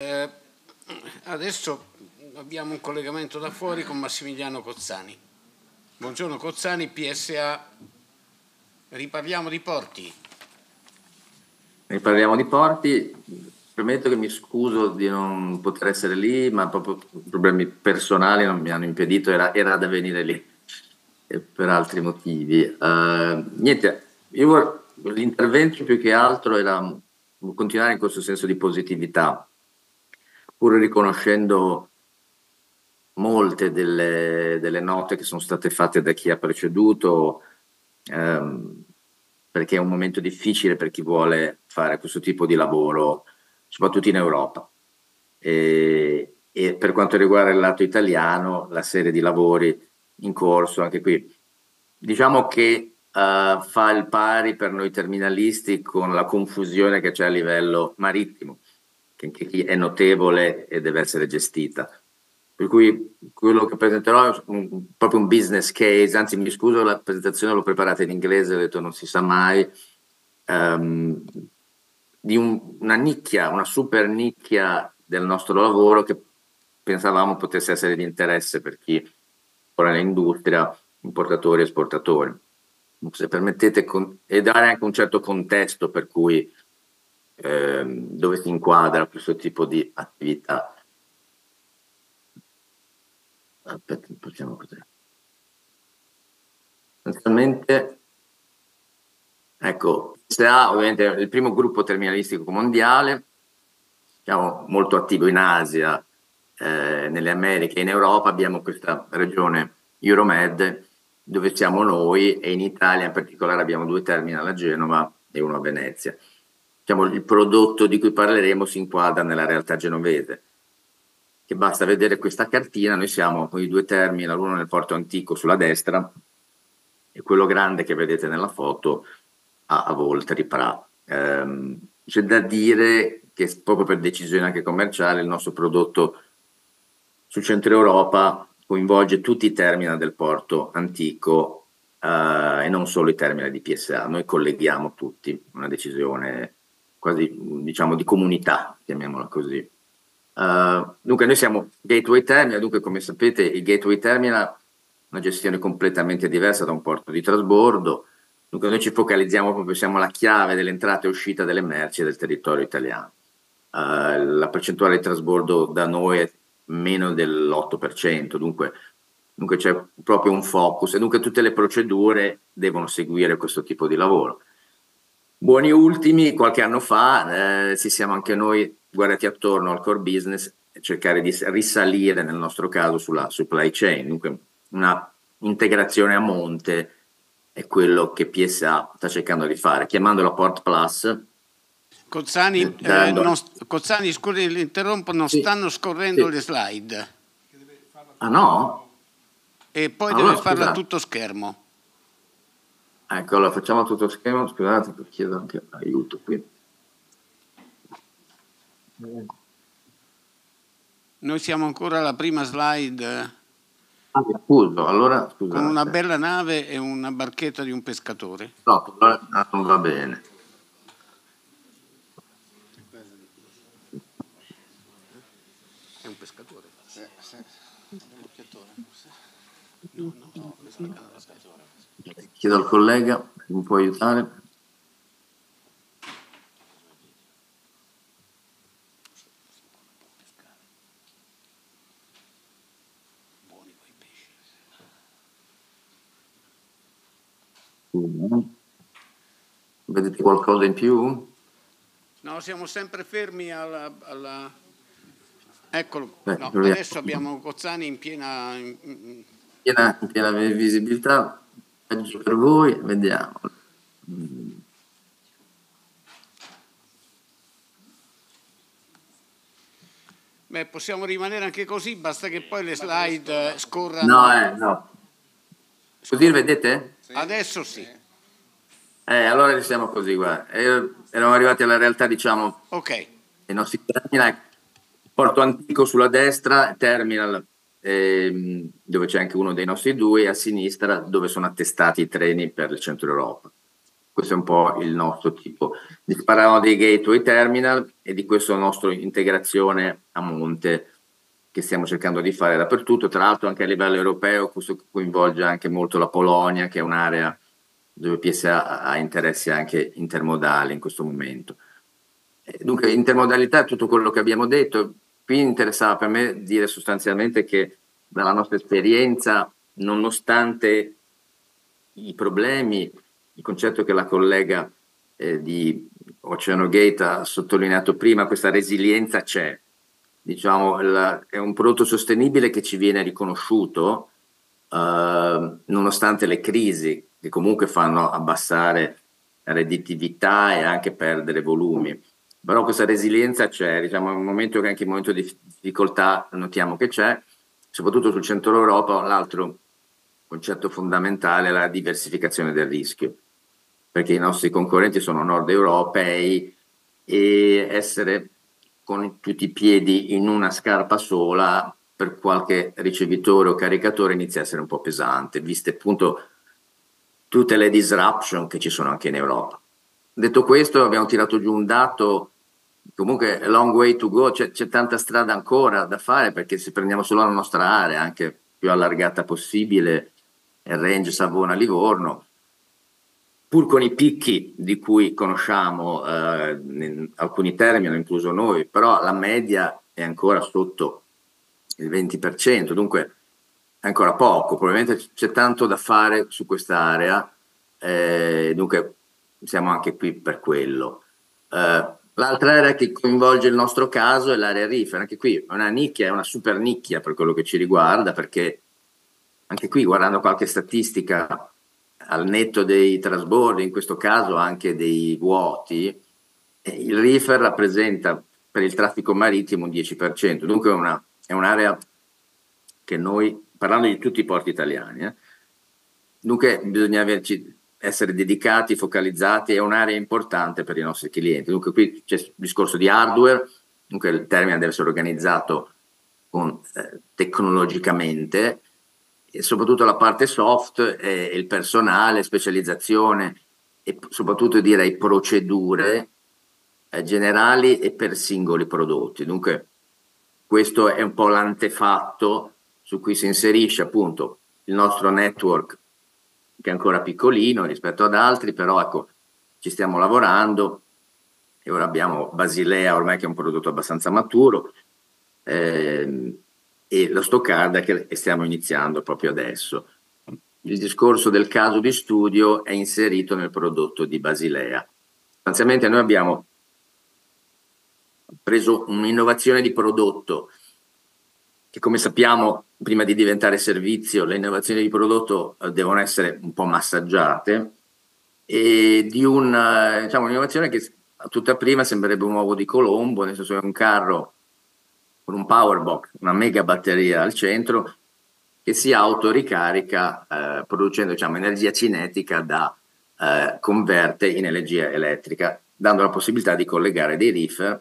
Eh, adesso abbiamo un collegamento da fuori con Massimiliano Cozzani. Buongiorno Cozzani, PSA. Riparliamo di porti. Riparliamo di porti. Premetto che mi scuso di non poter essere lì, ma proprio problemi personali non mi hanno impedito, era, era da venire lì per altri motivi. Uh, niente, io, l'intervento più che altro era continuare in questo senso di positività pur riconoscendo molte delle, delle, note che sono state fatte da chi ha preceduto, ehm, perché è un momento difficile per chi vuole fare questo tipo di lavoro, soprattutto in Europa. E, e per quanto riguarda il lato italiano, la serie di lavori in corso, anche qui, diciamo che uh, fa il pari per noi terminalisti con la confusione che c'è a livello marittimo che è notevole e deve essere gestita. Per cui quello che presenterò è un, proprio un business case, anzi mi scuso, la presentazione l'ho preparata in inglese, ho detto non si sa mai, um, di un, una nicchia, una super nicchia del nostro lavoro che pensavamo potesse essere di interesse per chi ora nell'industria, importatori e esportatori. Se permettete, con, e dare anche un certo contesto per cui ehm, dove si inquadra questo tipo di attività. Aspetta, possiamo così. Sostanzialmente, ecco, SEA ovviamente è il primo gruppo terminalistico mondiale, siamo molto attivo in Asia, eh, nelle Americhe, in Europa abbiamo questa regione Euromed dove siamo noi e in Italia in particolare abbiamo due terminal a Genova e uno a Venezia diciamo, il prodotto di cui parleremo si inquadra nella realtà genovese. Che basta vedere questa cartina, noi siamo con i due terminal, uno nel porto antico sulla destra e quello grande che vedete nella foto a, a Voltri Pra. Ehm, c'è da dire che proprio per decisione anche commerciale il nostro prodotto su Centro Europa coinvolge tutti i terminal del porto antico eh, e non solo i terminal di PSA. Noi colleghiamo tutti, una decisione quasi diciamo di comunità, chiamiamola così. Uh, dunque noi siamo Gateway Terminal, dunque come sapete il Gateway Terminal è una gestione completamente diversa da un porto di trasbordo, dunque noi ci focalizziamo proprio, siamo la chiave dell'entrata e uscita delle merci del territorio italiano. Uh, la percentuale di trasbordo da noi è meno dell'8%, dunque, dunque c'è proprio un focus e dunque tutte le procedure devono seguire questo tipo di lavoro. Buoni ultimi, qualche anno fa eh, ci siamo anche noi guardati attorno al core business e cercare di risalire nel nostro caso sulla supply chain, dunque una integrazione a monte è quello che PSA sta cercando di fare, chiamandolo Port Plus. Cozzani, eh, eh non, Cozzani scusi, l'interrompo, non sì, stanno scorrendo sì. le slide. Ah no? E poi allora, deve farla a tutto schermo. Ecco, allora facciamo tutto schermo, scusate, chiedo anche aiuto qui. Noi siamo ancora alla prima slide. Ah, scuso, allora scusate. Con una bella nave e una barchetta di un pescatore. No, non va bene. È un pescatore? Sì, sì. Un pescatore. Chiedo al collega se mi può aiutare. Vedete qualcosa in più? No, siamo sempre fermi alla... alla... Eccolo, Beh, no, adesso abbiamo Cozzani in piena... In in piena visibilità peggio per voi, vediamo. Beh, possiamo rimanere anche così, basta che poi le slide scorrano. No, eh, no. Così vedete? Adesso sì. Eh, allora restiamo così, guarda. Eh, eravamo arrivati alla realtà, diciamo. Ok. I nostri terminal, Porto Antico sulla destra, terminal ehm, dove c'è anche uno dei nostri due, a sinistra dove sono attestati i treni per il centro Europa. questo è un po' il nostro tipo. Parlavamo dei gateway terminal e di questa nostra integrazione a monte che stiamo cercando di fare dappertutto, tra l'altro anche a livello europeo, questo coinvolge anche molto la Polonia, che è un'area dove PSA ha interessi anche intermodali in questo momento. Dunque, intermodalità è tutto quello che abbiamo detto. Qui interessava per me dire sostanzialmente che dalla nostra esperienza, nonostante i problemi, il concetto che la collega eh, di Oceano Gate ha sottolineato prima, questa resilienza c'è, diciamo, la, è un prodotto sostenibile che ci viene riconosciuto eh, nonostante le crisi che comunque fanno abbassare la redditività e anche perdere volumi. Però questa resilienza c'è, diciamo, è un momento che anche in momento di difficoltà notiamo che c'è, soprattutto sul centro Europa, l'altro concetto fondamentale è la diversificazione del rischio, perché i nostri concorrenti sono nord europei e essere con tutti i piedi in una scarpa sola per qualche ricevitore o caricatore inizia a essere un po' pesante, viste appunto tutte le disruption che ci sono anche in Europa. Detto questo, abbiamo tirato giù un dato, comunque long way to go, c'è, c'è tanta strada ancora da fare perché se prendiamo solo la nostra area, anche più allargata possibile, il range Savona-Livorno, pur con i picchi di cui conosciamo eh, alcuni termini, incluso noi, però la media è ancora sotto il 20%, dunque è ancora poco, probabilmente c'è tanto da fare su quest'area, eh, dunque siamo anche qui per quello. Eh, l'altra area che coinvolge il nostro caso è l'area Rifer, anche qui è una nicchia, è una super nicchia per quello che ci riguarda, perché anche qui guardando qualche statistica al netto dei trasbordi, in questo caso anche dei vuoti, eh, il reefer rappresenta per il traffico marittimo un 10%, dunque è, una, è un'area che noi, parlando di tutti i porti italiani, eh, dunque bisogna averci, essere dedicati, focalizzati, è un'area importante per i nostri clienti. Dunque qui c'è il discorso di hardware, dunque il termine deve essere organizzato con, eh, tecnologicamente, e soprattutto la parte soft, eh, il personale, specializzazione e soprattutto direi procedure eh, generali e per singoli prodotti. Dunque questo è un po' l'antefatto su cui si inserisce appunto il nostro network che è ancora piccolino rispetto ad altri, però ecco, ci stiamo lavorando e ora abbiamo Basilea ormai che è un prodotto abbastanza maturo. Eh, e lo Stoccarda che stiamo iniziando proprio adesso. Il discorso del caso di studio è inserito nel prodotto di Basilea. Sostanzialmente noi abbiamo preso un'innovazione di prodotto che come sappiamo prima di diventare servizio le innovazioni di prodotto eh, devono essere un po' massaggiate e di una, diciamo, un'innovazione che a tutta prima sembrerebbe un uovo di Colombo, nel senso è un carro con un power box, una mega batteria al centro che si autoricarica eh, producendo diciamo, energia cinetica da eh, converte in energia elettrica, dando la possibilità di collegare dei reefer.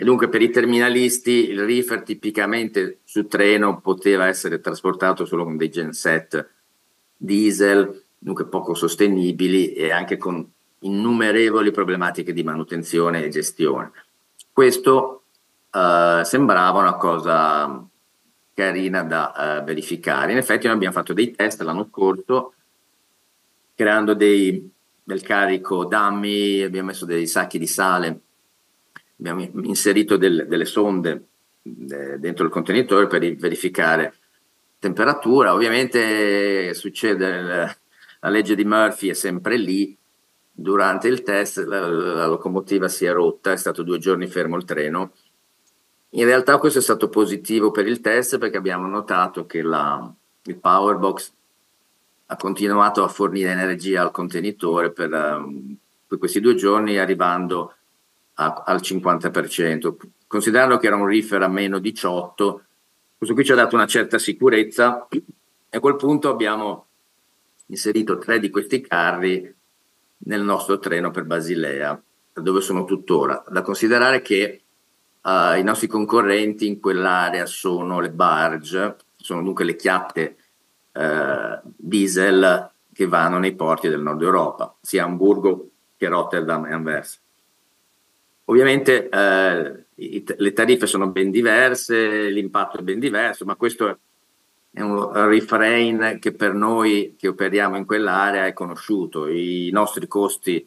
E dunque per i terminalisti il reefer tipicamente su treno poteva essere trasportato solo con dei genset diesel, dunque poco sostenibili e anche con innumerevoli problematiche di manutenzione e gestione. Questo uh, sembrava una cosa carina da uh, verificare. In effetti noi abbiamo fatto dei test l'anno scorso creando dei, del carico dummy, abbiamo messo dei sacchi di sale, abbiamo inserito del, delle sonde eh, dentro il contenitore per verificare temperatura. Ovviamente succede la, la legge di Murphy è sempre lì. Durante il test la, la locomotiva si è rotta, è stato due giorni fermo il treno in realtà questo è stato positivo per il test perché abbiamo notato che la, il Powerbox ha continuato a fornire energia al contenitore per, um, per questi due giorni arrivando a, al 50%. Considerando che era un reefer a meno 18, questo qui ci ha dato una certa sicurezza e a quel punto abbiamo inserito tre di questi carri nel nostro treno per Basilea, dove sono tuttora. Da considerare che Uh, I nostri concorrenti in quell'area sono le barge, sono dunque le chiatte uh, diesel che vanno nei porti del nord Europa, sia Hamburgo che Rotterdam e Anversa. Ovviamente eh, le tariffe sono ben diverse, l'impatto è ben diverso, ma questo è un refrain che per noi che operiamo in quell'area è conosciuto. I nostri costi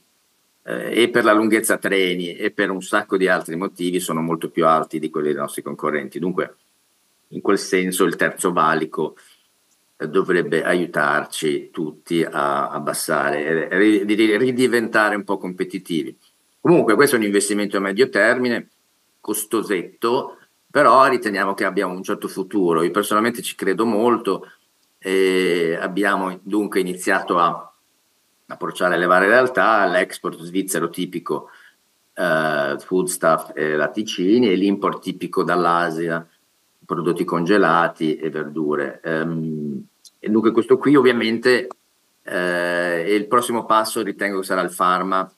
eh, e per la lunghezza treni e per un sacco di altri motivi sono molto più alti di quelli dei nostri concorrenti. Dunque, in quel senso il terzo valico eh, dovrebbe aiutarci tutti a abbassare ridiventare un po' competitivi. Comunque questo è un investimento a medio termine, costosetto, però riteniamo che abbia un certo futuro. Io personalmente ci credo molto e abbiamo dunque iniziato a approcciare le varie realtà, l'export svizzero tipico eh, foodstuff e latticini e l'import tipico dall'Asia, prodotti congelati e verdure. Um, e dunque questo qui ovviamente eh, il prossimo passo ritengo sarà il pharma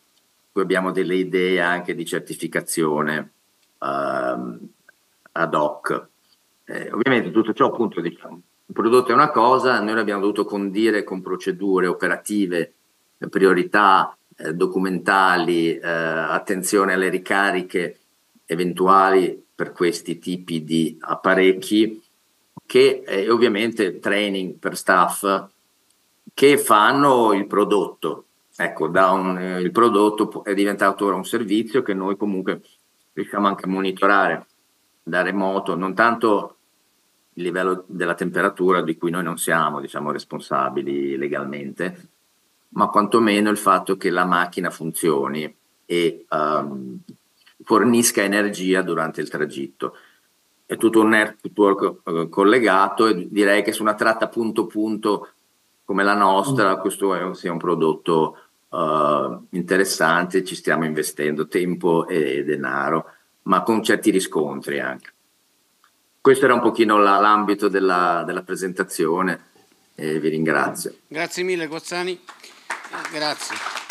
Qui abbiamo delle idee anche di certificazione uh, ad hoc. Eh, ovviamente tutto ciò appunto diciamo, il prodotto è una cosa, noi l'abbiamo dovuto condire con procedure operative, priorità eh, documentali, eh, attenzione alle ricariche eventuali per questi tipi di apparecchi che eh, ovviamente training per staff che fanno il prodotto ecco, un, eh, il prodotto è diventato ora un servizio che noi comunque riusciamo anche a monitorare da remoto, non tanto il livello della temperatura di cui noi non siamo diciamo, responsabili legalmente, ma quantomeno il fatto che la macchina funzioni e um, fornisca energia durante il tragitto. È tutto un network uh, collegato e direi che su una tratta punto punto come la nostra questo è, sia un prodotto uh, interessante, ci stiamo investendo tempo e denaro, ma con certi riscontri anche. Questo era un pochino la, l'ambito della, della presentazione e vi ringrazio. Grazie mille Gozzani, grazie.